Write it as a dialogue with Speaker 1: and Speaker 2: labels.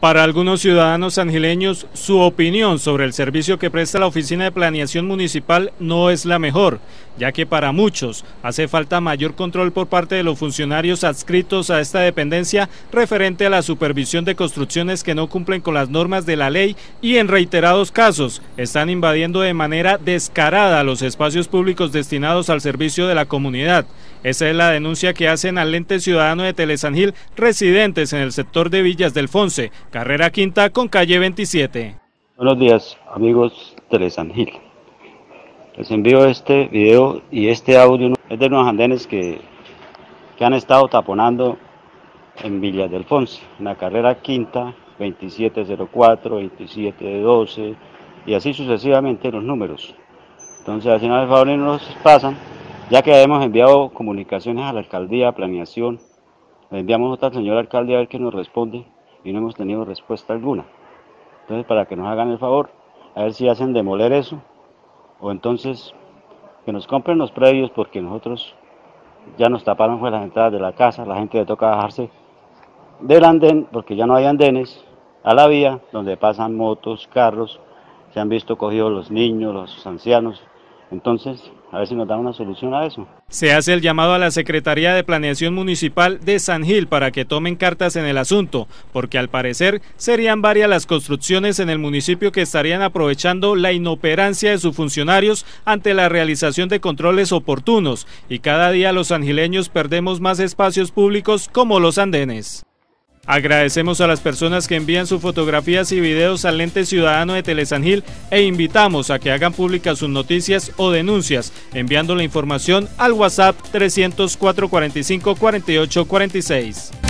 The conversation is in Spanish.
Speaker 1: Para algunos ciudadanos angileños, su opinión sobre el servicio que presta la Oficina de Planeación Municipal no es la mejor, ya que para muchos hace falta mayor control por parte de los funcionarios adscritos a esta dependencia referente a la supervisión de construcciones que no cumplen con las normas de la ley y en reiterados casos están invadiendo de manera descarada los espacios públicos destinados al servicio de la comunidad. Esa es la denuncia que hacen al ente ciudadano de Telesangil residentes en el sector de Villas del Fonce, carrera quinta con calle 27.
Speaker 2: Buenos días amigos Telesangil. Les envío este video y este audio es de unos andenes que, que han estado taponando en Villas del Fonce, en la carrera quinta, 2704, 2712 y así sucesivamente los números. Entonces, al final, favor, nos pasan ya que hemos enviado comunicaciones a la alcaldía, planeación, le enviamos otra al señor alcalde a ver qué nos responde y no hemos tenido respuesta alguna. Entonces, para que nos hagan el favor, a ver si hacen demoler eso o entonces que nos compren los predios porque nosotros ya nos taparon fue las entradas de la casa, la gente le toca bajarse del andén porque ya no hay andenes a la vía donde pasan motos, carros, se han visto cogidos los niños, los ancianos, entonces, a ver si nos dan una solución a eso.
Speaker 1: Se hace el llamado a la Secretaría de Planeación Municipal de San Gil para que tomen cartas en el asunto, porque al parecer serían varias las construcciones en el municipio que estarían aprovechando la inoperancia de sus funcionarios ante la realización de controles oportunos, y cada día los angileños perdemos más espacios públicos como los andenes. Agradecemos a las personas que envían sus fotografías y videos al Lente Ciudadano de Telesangil e invitamos a que hagan públicas sus noticias o denuncias enviando la información al WhatsApp 300 445 4846.